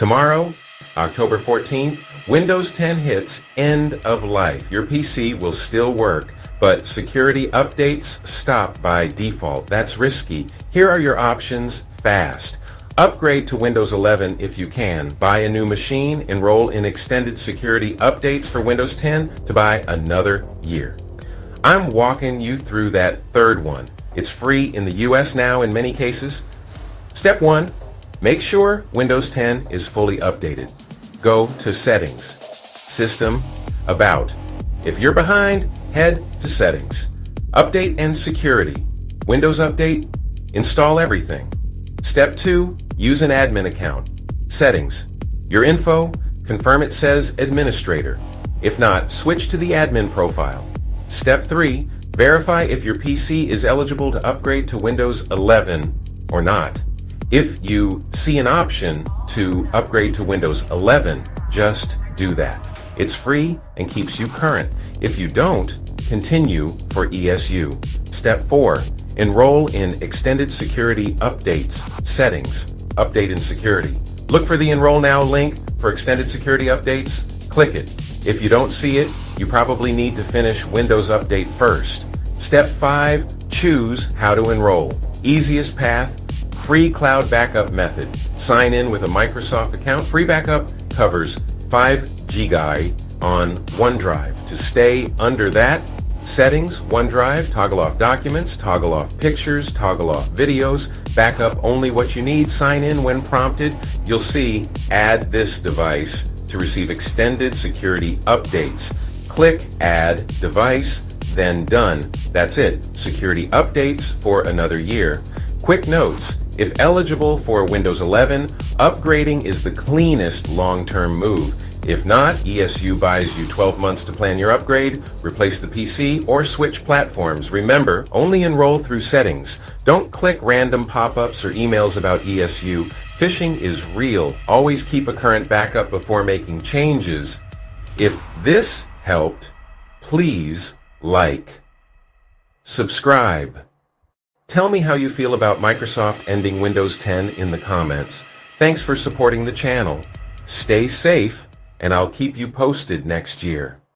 Tomorrow, October 14th, Windows 10 hits end of life. Your PC will still work, but security updates stop by default. That's risky. Here are your options fast. Upgrade to Windows 11 if you can. Buy a new machine, enroll in extended security updates for Windows 10 to buy another year. I'm walking you through that third one. It's free in the US now in many cases. Step 1 Make sure Windows 10 is fully updated. Go to Settings, System, About. If you're behind, head to Settings. Update and Security. Windows Update, install everything. Step 2 Use an admin account. Settings. Your info, confirm it says Administrator. If not, switch to the admin profile. Step 3 Verify if your PC is eligible to upgrade to Windows 11 or not. If you see an option to upgrade to Windows 11, just do that. It's free and keeps you current. If you don't, continue for ESU. Step 4. Enroll in Extended Security Updates Settings. Update in Security. Look for the Enroll Now link for Extended Security Updates. Click it. If you don't see it, you probably need to finish Windows Update first. Step 5. Choose how to enroll. Easiest path free cloud backup method. Sign in with a Microsoft account. Free backup covers 5 GB on OneDrive. To stay under that, settings, OneDrive, toggle off documents, toggle off pictures, toggle off videos, backup only what you need, sign in when prompted. You'll see add this device to receive extended security updates. Click add device, then done. That's it. Security updates for another year. Quick notes. If eligible for Windows 11, upgrading is the cleanest long-term move. If not, ESU buys you 12 months to plan your upgrade, replace the PC, or switch platforms. Remember, only enroll through settings. Don't click random pop-ups or emails about ESU. Phishing is real. Always keep a current backup before making changes. If this helped, please like, subscribe, Tell me how you feel about Microsoft ending Windows 10 in the comments. Thanks for supporting the channel. Stay safe, and I'll keep you posted next year.